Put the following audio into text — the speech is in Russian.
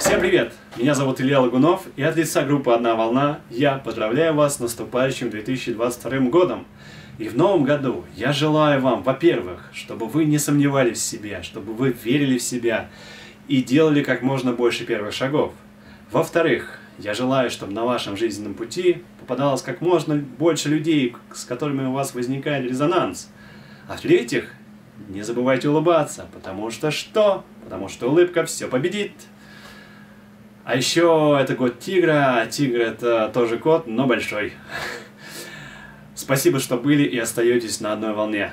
Всем привет! Меня зовут Илья Лагунов, и от лица группы «Одна волна» я поздравляю вас с наступающим 2022 годом. И в новом году я желаю вам, во-первых, чтобы вы не сомневались в себе, чтобы вы верили в себя и делали как можно больше первых шагов. Во-вторых, я желаю, чтобы на вашем жизненном пути попадалось как можно больше людей, с которыми у вас возникает резонанс. А в-третьих, не забывайте улыбаться, потому что что? Потому что улыбка все победит. А еще это год тигра, тигр это тоже кот, но большой. Спасибо, что были и остаетесь на одной волне.